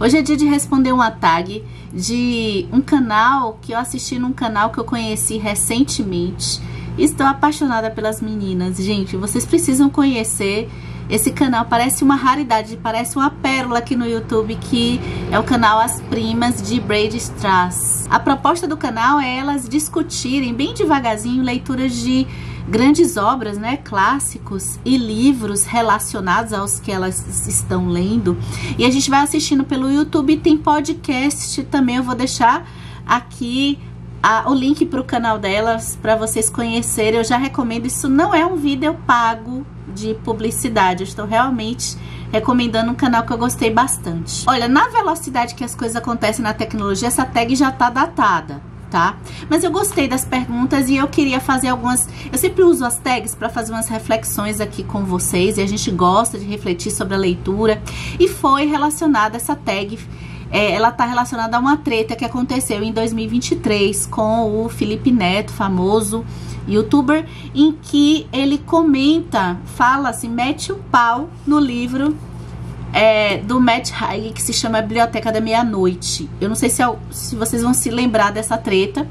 Hoje é dia de responder uma tag de um canal que eu assisti num canal que eu conheci recentemente. Estou apaixonada pelas meninas. Gente, vocês precisam conhecer esse canal. Parece uma raridade, parece uma pérola aqui no YouTube, que é o canal As Primas de Braid Strass. A proposta do canal é elas discutirem bem devagarzinho leituras de grandes obras, né, clássicos e livros relacionados aos que elas estão lendo. E a gente vai assistindo pelo YouTube, tem podcast também, eu vou deixar aqui a, o link para o canal delas para vocês conhecerem. Eu já recomendo, isso não é um vídeo pago de publicidade, eu estou realmente recomendando um canal que eu gostei bastante. Olha, na velocidade que as coisas acontecem na tecnologia, essa tag já está datada tá? Mas eu gostei das perguntas e eu queria fazer algumas... Eu sempre uso as tags para fazer umas reflexões aqui com vocês e a gente gosta de refletir sobre a leitura. E foi relacionada essa tag... É, ela tá relacionada a uma treta que aconteceu em 2023 com o Felipe Neto, famoso youtuber, em que ele comenta, fala assim, mete o pau no livro é, do Matt Haig que se chama Biblioteca da Meia-Noite. Eu não sei se, é, se vocês vão se lembrar dessa treta.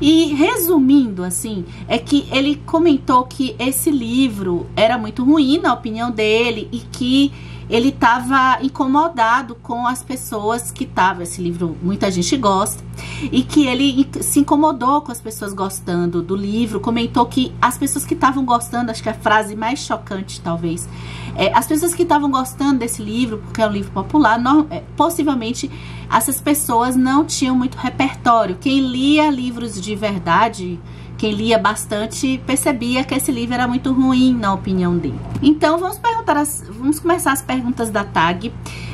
E resumindo, assim, é que ele comentou que esse livro era muito ruim, na opinião dele, e que ele estava incomodado com as pessoas que estavam. Esse livro muita gente gosta. E que ele se incomodou com as pessoas gostando do livro. Comentou que as pessoas que estavam gostando, acho que a frase mais chocante, talvez, é, as pessoas que estavam gostando desse livro, porque é um livro popular, não, é, possivelmente essas pessoas não tinham muito repertório. Quem lia livros de verdade quem lia bastante percebia que esse livro era muito ruim na opinião dele. Então vamos perguntar, as, vamos começar as perguntas da tag.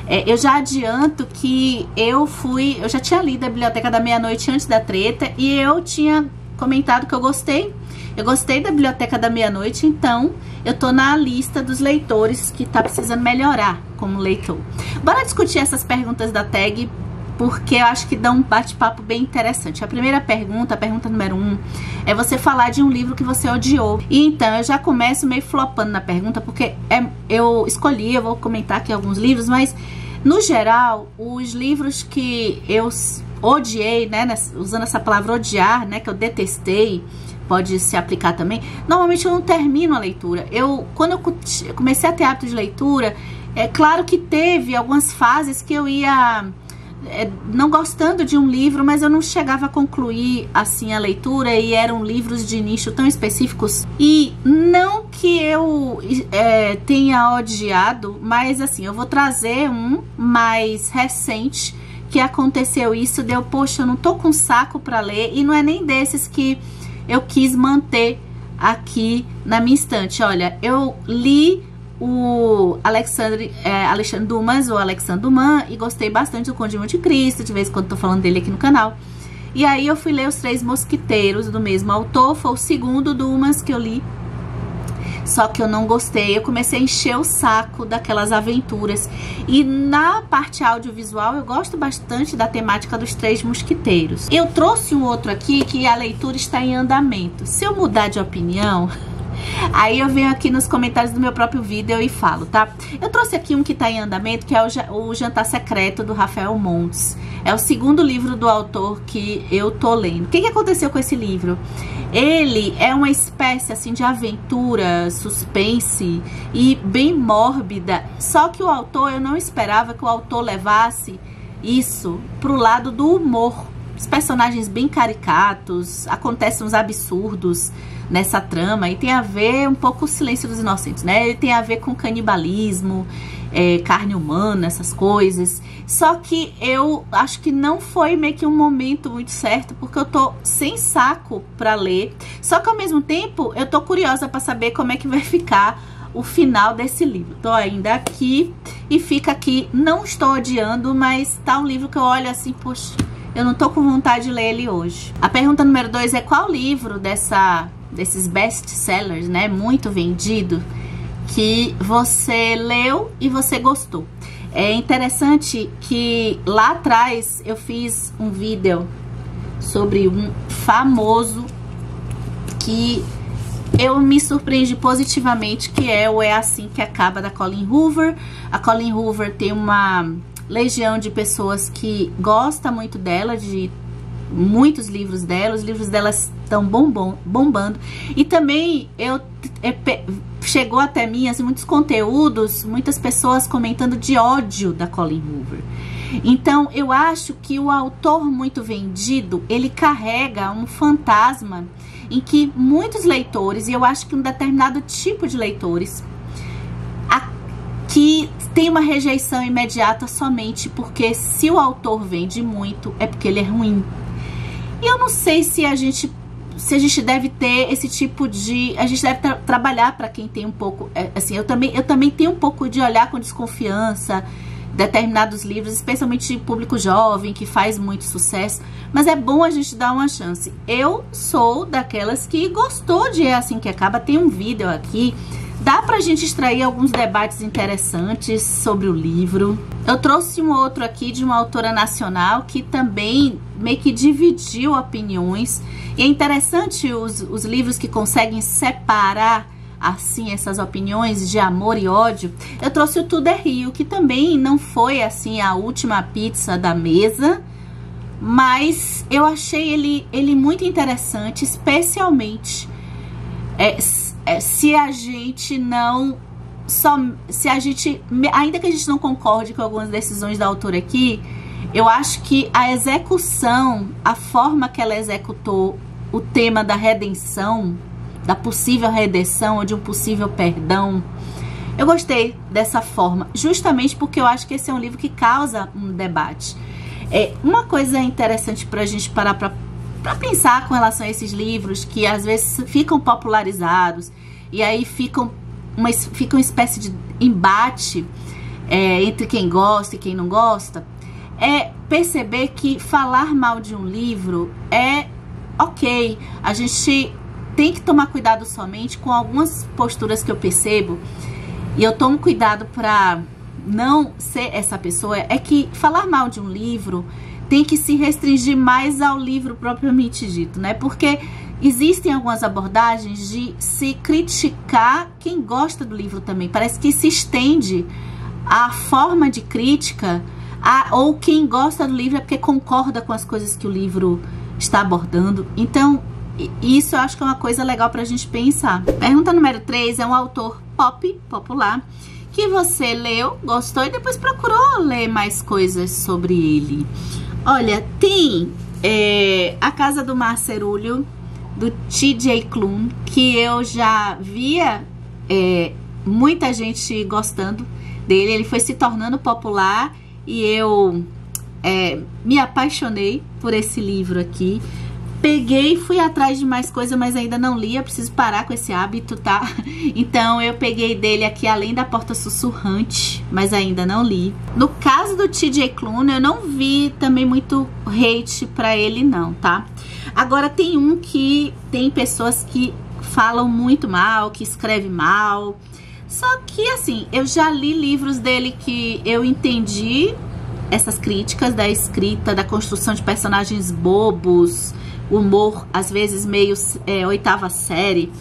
É, eu já adianto que eu fui, eu já tinha lido a Biblioteca da Meia-Noite antes da treta e eu tinha comentado que eu gostei. Eu gostei da Biblioteca da Meia-Noite, então eu tô na lista dos leitores que tá precisando melhorar como leitor. Bora discutir essas perguntas da tag porque eu acho que dá um bate-papo bem interessante. A primeira pergunta, a pergunta número um, é você falar de um livro que você odiou. E então eu já começo meio flopando na pergunta, porque é, eu escolhi, eu vou comentar aqui alguns livros, mas no geral, os livros que eu odiei, né, usando essa palavra odiar, né, que eu detestei, pode se aplicar também. Normalmente eu não termino a leitura. Eu, quando eu comecei a ter hábito de leitura, é claro que teve algumas fases que eu ia é, não gostando de um livro, mas eu não chegava a concluir assim a leitura e eram livros de nicho tão específicos. E não que eu é, tenha odiado, mas assim, eu vou trazer um mais recente que aconteceu isso, deu, poxa, eu não tô com saco para ler e não é nem desses que eu quis manter aqui na minha estante. Olha, eu li o Alexandre, é, Alexandre Dumas, ou Alexandre Dumas, e gostei bastante do Conde de Monte Cristo, de vez em quando tô falando dele aqui no canal. E aí eu fui ler Os Três Mosquiteiros, do mesmo autor, foi o segundo Dumas que eu li, só que eu não gostei, eu comecei a encher o saco daquelas aventuras. E na parte audiovisual eu gosto bastante da temática dos Três Mosquiteiros. Eu trouxe um outro aqui que a leitura está em andamento. Se eu mudar de opinião... Aí eu venho aqui nos comentários do meu próprio vídeo e falo, tá? Eu trouxe aqui um que tá em andamento, que é o, Jantar Secreto, do Rafael Montes. É o segundo livro do autor que eu tô lendo. O que, que aconteceu com esse livro? Ele é uma espécie, assim, de aventura, suspense e bem mórbida. Só que o autor, eu não esperava que o autor levasse isso pro lado do humor. Os personagens bem caricatos, acontecem uns absurdos nessa trama e tem a ver um pouco com o silêncio dos inocentes, né? Ele tem a ver com canibalismo, é, carne humana, essas coisas. Só que eu acho que não foi meio que um momento muito certo, porque eu tô sem saco para ler. Só que ao mesmo tempo eu tô curiosa para saber como é que vai ficar o final desse livro. Tô ainda aqui e fica aqui. Não estou odiando, mas tá um livro que eu olho assim, poxa, eu não tô com vontade de ler ele hoje. A pergunta número dois é qual livro dessa desses best sellers, né, muito vendido, que você leu e você gostou. É interessante que lá atrás eu fiz um vídeo sobre um famoso que eu me surpreendi positivamente, que é o É Assim Que Acaba, da Colin Hoover. A Colin Hoover tem uma legião de pessoas que gosta muito dela, de muitos livros dela, os livros dela estão bombom, bombando. E também eu é, chegou até mim assim, muitos conteúdos, muitas pessoas comentando de ódio da Colin Hoover. Então, eu acho que o autor muito vendido, ele carrega um fantasma em que muitos leitores, e eu acho que um determinado tipo de leitores, que tem uma rejeição imediata somente porque se o autor vende muito, é porque ele é ruim. E eu não sei se a gente se a gente deve ter esse tipo de a gente deve tra trabalhar para quem tem um pouco é, assim eu também eu também tenho um pouco de olhar com desconfiança determinados livros, especialmente de público jovem, que faz muito sucesso, mas é bom a gente dar uma chance. Eu sou daquelas que gostou de É Assim Que Acaba, tem um vídeo aqui, dá pra gente extrair alguns debates interessantes sobre o livro. Eu trouxe um outro aqui de uma autora nacional que também meio que dividiu opiniões, e é interessante os, os livros que conseguem separar assim essas opiniões de amor e ódio, eu trouxe o Tudo é Rio, que também não foi assim a última pizza da mesa, mas eu achei ele, ele muito interessante, especialmente é, é, se a gente não só se a gente ainda que a gente não concorde com algumas decisões da autora aqui, eu acho que a execução, a forma que ela executou o tema da redenção da possível redenção ou de um possível perdão. Eu gostei dessa forma, justamente porque eu acho que esse é um livro que causa um debate. É uma coisa interessante para a gente parar para pensar com relação a esses livros que às vezes ficam popularizados e aí ficam uma, fica uma espécie de embate é, entre quem gosta e quem não gosta, é perceber que falar mal de um livro é ok. A gente tem que tomar cuidado somente com algumas posturas que eu percebo. E eu tomo cuidado para não ser essa pessoa. É que falar mal de um livro tem que se restringir mais ao livro propriamente dito, né? Porque existem algumas abordagens de se criticar quem gosta do livro também. Parece que se estende a forma de crítica a, ou quem gosta do livro é porque concorda com as coisas que o livro está abordando. Então, isso eu acho que é uma coisa legal pra gente pensar. Pergunta número 3 é um autor pop, popular, que você leu, gostou e depois procurou ler mais coisas sobre ele. Olha, tem é, A Casa do Marcerulho, do T.J. Klum, que eu já via é, muita gente gostando dele. Ele foi se tornando popular e eu é, me apaixonei por esse livro aqui. Peguei, fui atrás de mais coisa, mas ainda não li. Eu preciso parar com esse hábito, tá? Então eu peguei dele aqui Além da Porta Sussurrante, mas ainda não li. No caso do TJ Klune, eu não vi também muito hate pra ele não, tá? Agora tem um que tem pessoas que falam muito mal, que escreve mal. Só que assim, eu já li livros dele que eu entendi essas críticas da escrita, da construção de personagens bobos, humor, às vezes meio é, oitava série.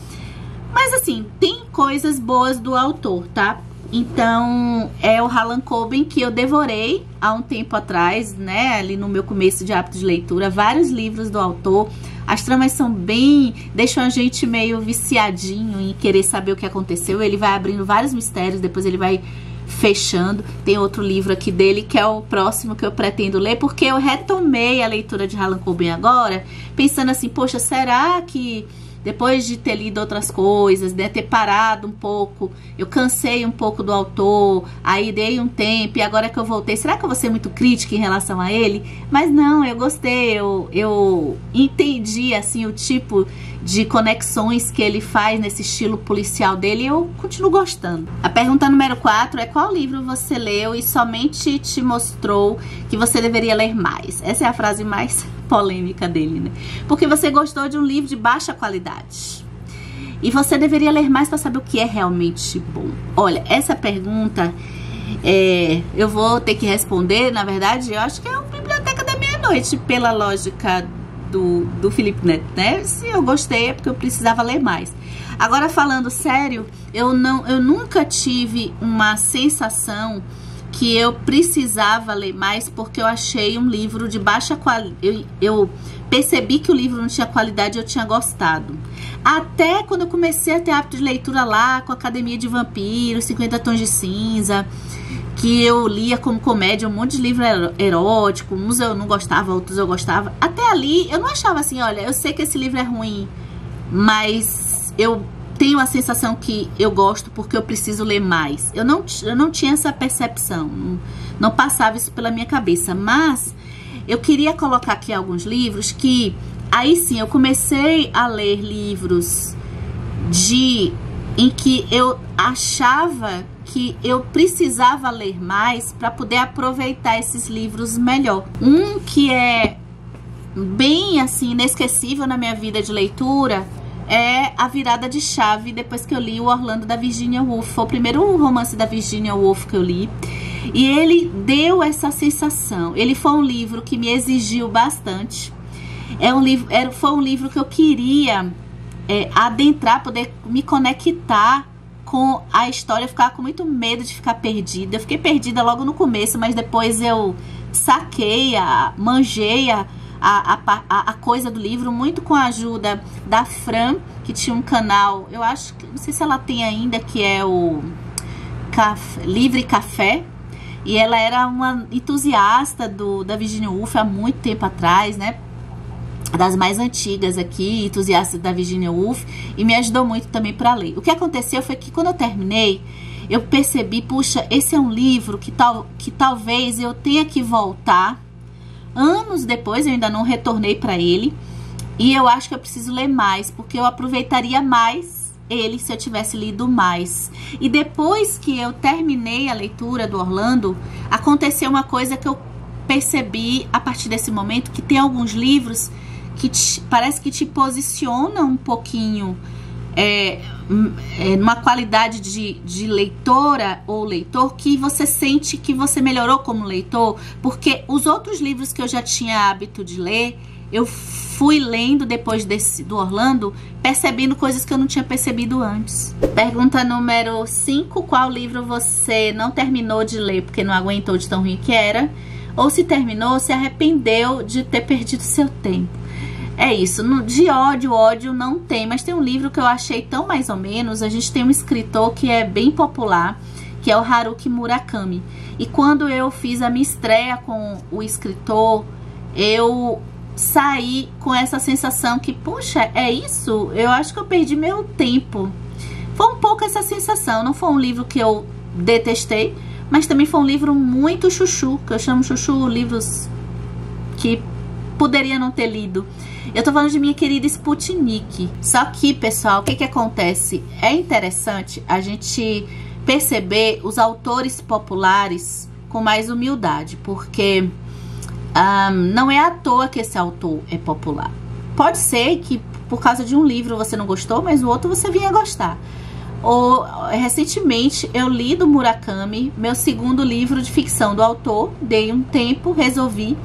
Mas assim, tem coisas boas do autor, tá? Então, é o Harlan Coben que eu devorei há um tempo atrás, né? Ali no meu começo de hábito de leitura, vários livros do autor. As tramas são bem. deixam a gente meio viciadinho em querer saber o que aconteceu. Ele vai abrindo vários mistérios, depois ele vai fechando. Tem outro livro aqui dele que é o próximo que eu pretendo ler, porque eu retomei a leitura de Harlan Coben agora, pensando assim, poxa, será que depois de ter lido outras coisas, de ter parado um pouco, eu cansei um pouco do autor, aí dei um tempo e agora que eu voltei, será que eu vou ser muito crítica em relação a ele? Mas não, eu gostei, eu, eu entendi assim o tipo de conexões que ele faz nesse estilo policial dele e eu continuo gostando. A pergunta número 4 é qual livro você leu e somente te mostrou que você deveria ler mais? Essa é a frase mais polêmica dele, né? Porque você gostou de um livro de baixa qualidade. E você deveria ler mais para saber o que é realmente bom. Olha, essa pergunta é, eu vou ter que responder, na verdade, eu acho que é uma biblioteca da meia-noite, pela lógica do, do Felipe Neto, né? Se eu gostei é porque eu precisava ler mais. Agora, falando sério, eu, não, eu nunca tive uma sensação que eu precisava ler mais porque eu achei um livro de baixa qualidade. Eu, eu, percebi que o livro não tinha qualidade e eu tinha gostado. Até quando eu comecei a ter hábito de leitura lá com a Academia de Vampiros, 50 Tons de Cinza, que eu lia como comédia um monte de livro erótico, uns eu não gostava, outros eu gostava. Até ali eu não achava assim, olha, eu sei que esse livro é ruim, mas eu tenho a sensação que eu gosto porque eu preciso ler mais. Eu não, eu não tinha essa percepção, não, não passava isso pela minha cabeça. Mas eu queria colocar aqui alguns livros que aí sim eu comecei a ler livros de em que eu achava que eu precisava ler mais para poder aproveitar esses livros melhor. Um que é bem assim inesquecível na minha vida de leitura é a virada de chave depois que eu li o Orlando da Virginia Woolf. Foi o primeiro romance da Virginia Woolf que eu li. E ele deu essa sensação. Ele foi um livro que me exigiu bastante. É um livro, era, foi um livro que eu queria é, adentrar, poder me conectar com a história. Eu ficava com muito medo de ficar perdida. Eu fiquei perdida logo no começo, mas depois eu saquei, a, manjei a a, a, a coisa do livro, muito com a ajuda da Fran, que tinha um canal, eu acho que, não sei se ela tem ainda, que é o Livre Café. E ela era uma entusiasta do, da Virginia Woolf há muito tempo atrás, né? das mais antigas aqui, entusiasta da Virginia Woolf, e me ajudou muito também para ler. O que aconteceu foi que quando eu terminei, eu percebi, puxa, esse é um livro que, tal, que talvez eu tenha que voltar Anos depois, eu ainda não retornei para ele. E eu acho que eu preciso ler mais, porque eu aproveitaria mais ele se eu tivesse lido mais. E depois que eu terminei a leitura do Orlando, aconteceu uma coisa que eu percebi a partir desse momento, que tem alguns livros que te, parece que te posicionam um pouquinho é, é, numa qualidade de, de leitora ou leitor que você sente que você melhorou como leitor, porque os outros livros que eu já tinha hábito de ler, eu fui lendo depois desse do Orlando, percebendo coisas que eu não tinha percebido antes. Pergunta número 5, qual livro você não terminou de ler porque não aguentou de tão ruim que era? Ou se terminou, se arrependeu de ter perdido seu tempo? É isso, no, de ódio, ódio não tem, mas tem um livro que eu achei tão mais ou menos. A gente tem um escritor que é bem popular, que é o Haruki Murakami. E quando eu fiz a minha estreia com o escritor, eu saí com essa sensação que, puxa, é isso? Eu acho que eu perdi meu tempo. Foi um pouco essa sensação. Não foi um livro que eu detestei, mas também foi um livro muito chuchu, que eu chamo chuchu livros que poderia não ter lido. Eu tô falando de minha querida Sputnik. Só que, pessoal, o que que acontece? É interessante a gente perceber os autores populares com mais humildade, porque um, não é à toa que esse autor é popular. Pode ser que por causa de um livro você não gostou, mas o outro você vinha gostar. Ou, recentemente eu li do Murakami, meu segundo livro de ficção do autor, dei um tempo, resolvi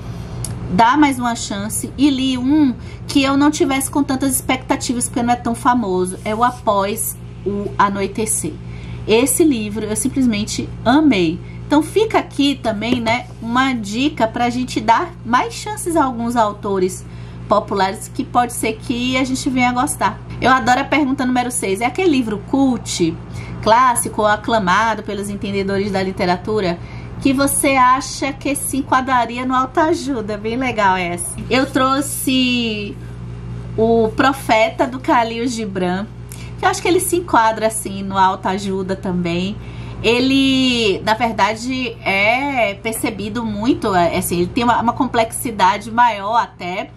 dar mais uma chance e li um que eu não tivesse com tantas expectativas porque não é tão famoso, é o Após o Anoitecer. Esse livro eu simplesmente amei. Então fica aqui também, né, uma dica para a gente dar mais chances a alguns autores populares que pode ser que a gente venha gostar. Eu adoro a pergunta número 6. É aquele livro cult, clássico, aclamado pelos entendedores da literatura que você acha que se enquadraria no autoajuda. Bem legal essa. Eu trouxe o Profeta do Khalil Gibran, que eu acho que ele se enquadra assim no autoajuda também. Ele, na verdade, é percebido muito, assim, ele tem uma, uma complexidade maior até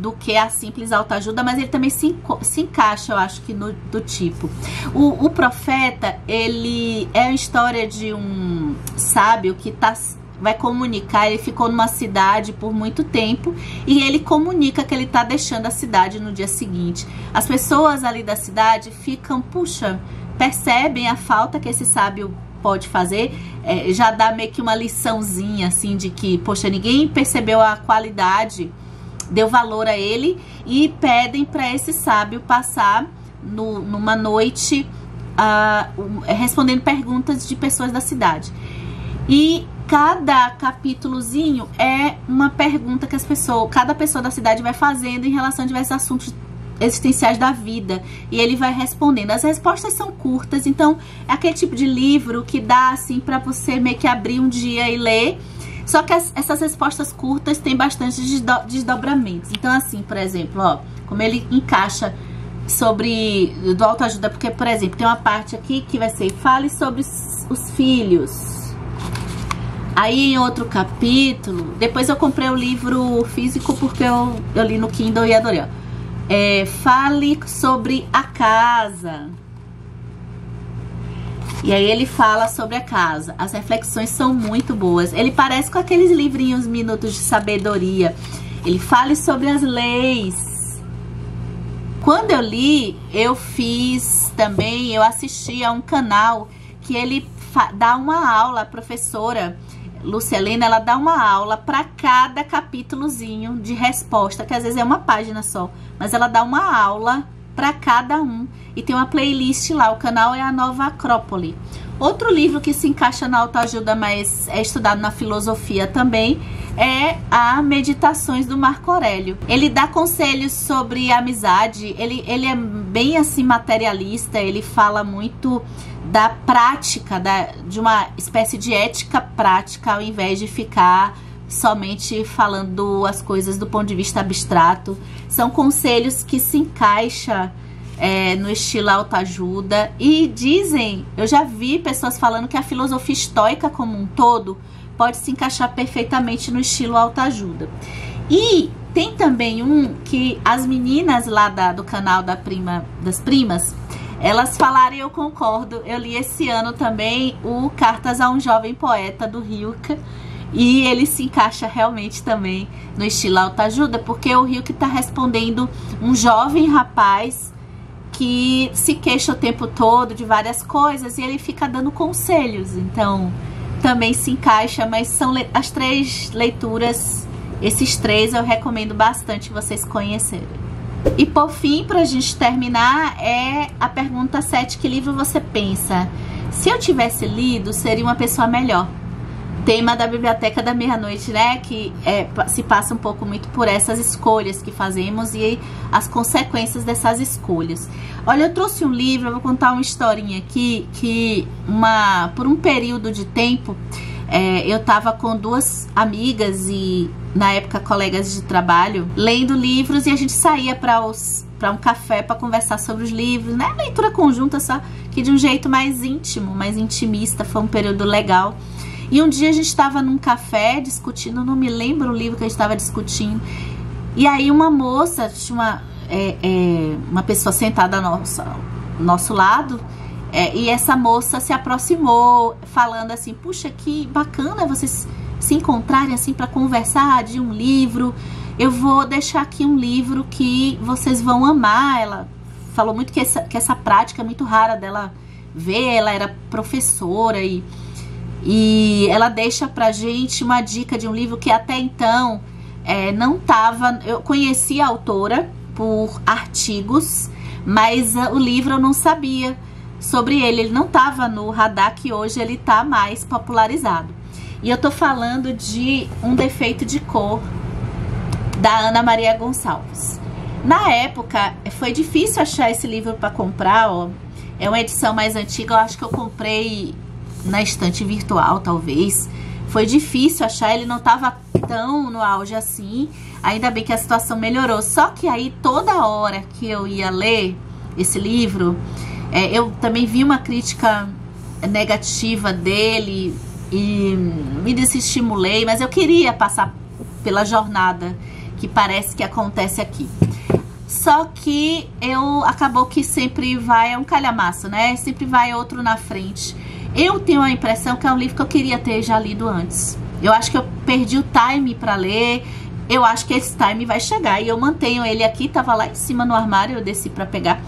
do que a simples autoajuda, mas ele também se, se encaixa, eu acho que no, do tipo. O, o profeta, ele é a história de um sábio que tá vai comunicar, ele ficou numa cidade por muito tempo e ele comunica que ele tá deixando a cidade no dia seguinte. As pessoas ali da cidade ficam, puxa, percebem a falta que esse sábio pode fazer, é, já dá meio que uma liçãozinha assim de que, poxa, ninguém percebeu a qualidade deu valor a ele e pedem para esse sábio passar no, numa noite uh, respondendo perguntas de pessoas da cidade. E cada capítulozinho é uma pergunta que as pessoas, cada pessoa da cidade vai fazendo em relação a diversos assuntos existenciais da vida e ele vai respondendo. As respostas são curtas, então é aquele tipo de livro que dá assim para você meio que abrir um dia e ler. Só que as, essas respostas curtas têm bastante desdobramentos. Então assim, por exemplo, ó, como ele encaixa sobre do autoajuda, porque por exemplo, tem uma parte aqui que vai ser fale sobre os filhos. Aí em outro capítulo, depois eu comprei o livro físico porque eu, eu li no Kindle e adorei, ó é, fale sobre a casa. E aí ele fala sobre a casa. As reflexões são muito boas. Ele parece com aqueles livrinhos Minutos de Sabedoria. Ele fale sobre as leis. Quando eu li, eu fiz também, eu assisti a um canal que ele dá uma aula, a professora Lucelena, ela dá uma aula para cada capítulozinho de resposta, que às vezes é uma página só, mas ela dá uma aula para cada um e tem uma playlist lá. O canal é a Nova Acrópole. Outro livro que se encaixa na autoajuda, mas é estudado na filosofia também, é a Meditações do Marco Aurélio. Ele dá conselhos sobre amizade, ele, ele é bem assim materialista, ele fala muito da prática, da, de uma espécie de ética prática, ao invés de ficar somente falando as coisas do ponto de vista abstrato. São conselhos que se encaixam é, no estilo autoajuda. E dizem, eu já vi pessoas falando que a filosofia estoica como um todo pode se encaixar perfeitamente no estilo autoajuda. E tem também um que as meninas lá da, do canal da prima, das primas elas falaram eu concordo. Eu li esse ano também o Cartas a um Jovem Poeta do Rilke. E ele se encaixa realmente também no estilo autoajuda, porque o Rilke está respondendo um jovem rapaz que se queixa o tempo todo de várias coisas e ele fica dando conselhos. Então, também se encaixa, mas são as três leituras, esses três eu recomendo bastante vocês conhecerem. E por fim, para a gente terminar, é a pergunta 7: que livro você pensa? Se eu tivesse lido, seria uma pessoa melhor. Tema da Biblioteca da Meia-Noite, né? Que é, se passa um pouco muito por essas escolhas que fazemos e as consequências dessas escolhas. Olha, eu trouxe um livro, eu vou contar uma historinha aqui, que uma, por um período de tempo é, eu tava com duas amigas e na época colegas de trabalho lendo livros e a gente saía para os para um café para conversar sobre os livros, né? Leitura conjunta só que de um jeito mais íntimo, mais intimista, foi um período legal. E um dia a gente estava num café discutindo, não me lembro o livro que a gente estava discutindo. E aí uma moça, tinha uma, é, é, uma pessoa sentada ao nosso, ao nosso lado, é, e essa moça se aproximou, falando assim: Puxa, que bacana vocês se encontrarem assim para conversar de um livro. Eu vou deixar aqui um livro que vocês vão amar. Ela falou muito que essa, que essa prática é muito rara dela ver. Ela era professora e, e ela deixa pra gente uma dica de um livro que até então é, não tava. Eu conheci a autora por artigos, mas uh, o livro eu não sabia sobre ele. Ele não estava no radar que hoje ele está mais popularizado. E eu tô falando de Um Defeito de Cor, da Ana Maria Gonçalves. Na época, foi difícil achar esse livro para comprar, ó. É uma edição mais antiga, eu acho que eu comprei na estante virtual, talvez. Foi difícil achar, ele não estava tão no auge assim. Ainda bem que a situação melhorou. Só que aí, toda hora que eu ia ler esse livro, é, eu também vi uma crítica negativa dele e me desestimulei, mas eu queria passar pela jornada que parece que acontece aqui. Só que eu acabou que sempre vai, é um calhamaço, né? Sempre vai outro na frente. Eu tenho a impressão que é um livro que eu queria ter já lido antes. Eu acho que eu perdi o time para ler. Eu acho que esse time vai chegar e eu mantenho ele aqui, tava lá em cima no armário, eu desci para pegar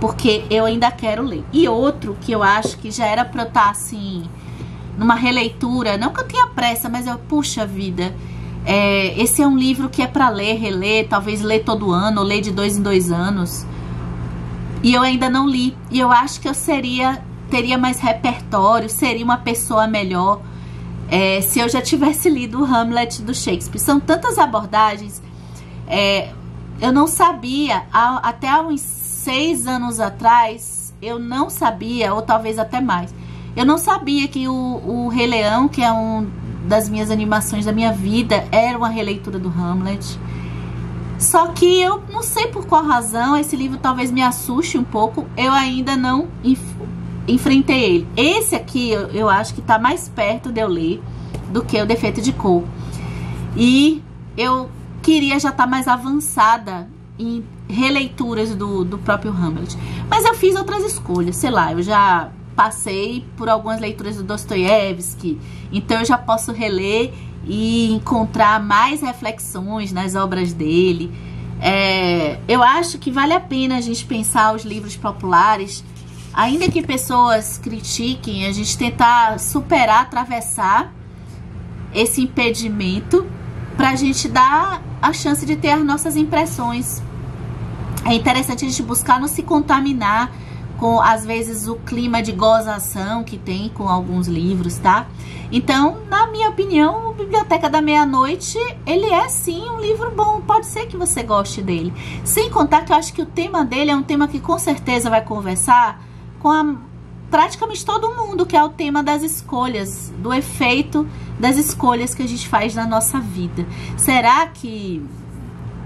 porque eu ainda quero ler. E outro que eu acho que já era pra eu estar tá, assim, numa releitura, não que eu tenha pressa, mas eu, puxa vida, é, esse é um livro que é para ler, reler, talvez ler todo ano, ou ler de dois em dois anos. E eu ainda não li. E eu acho que eu seria, teria mais repertório, seria uma pessoa melhor. é, se eu já tivesse lido o Hamlet do Shakespeare. São tantas abordagens. É, eu não sabia, até há uns seis anos atrás, eu não sabia, ou talvez até mais, eu não sabia que o, o Rei Leão, que é um das minhas animações da minha vida, era uma releitura do Hamlet. Só que eu não sei por qual razão, esse livro talvez me assuste um pouco, eu ainda não enfrentei ele. Esse aqui eu, eu acho que está mais perto de eu ler do que o Defeito de Cor. E eu queria já estar tá mais avançada em releituras do, do próprio Hamlet. Mas eu fiz outras escolhas, sei lá, eu já passei por algumas leituras do Dostoiévski, então eu já posso reler e encontrar mais reflexões nas obras dele. É, eu acho que vale a pena a gente pensar os livros populares, ainda que pessoas critiquem, a gente tentar superar, atravessar esse impedimento para a gente dar a chance de ter as nossas impressões. É interessante a gente buscar não se contaminar com, às vezes, o clima de gozação que tem com alguns livros, tá? Então, na minha opinião, Biblioteca da Meia-Noite, ele é sim um livro bom. Pode ser que você goste dele. Sem contar que eu acho que o tema dele é um tema que com certeza vai conversar com a, praticamente todo mundo, que é o tema das escolhas, do efeito das escolhas que a gente faz na nossa vida. Será que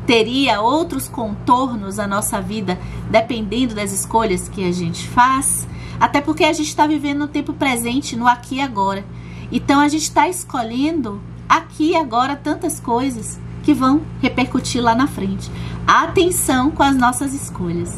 teria outros contornos a nossa vida dependendo das escolhas que a gente faz. Até porque a gente está vivendo no tempo presente, no aqui e agora. Então a gente está escolhendo aqui e agora tantas coisas que vão repercutir lá na frente. Atenção com as nossas escolhas.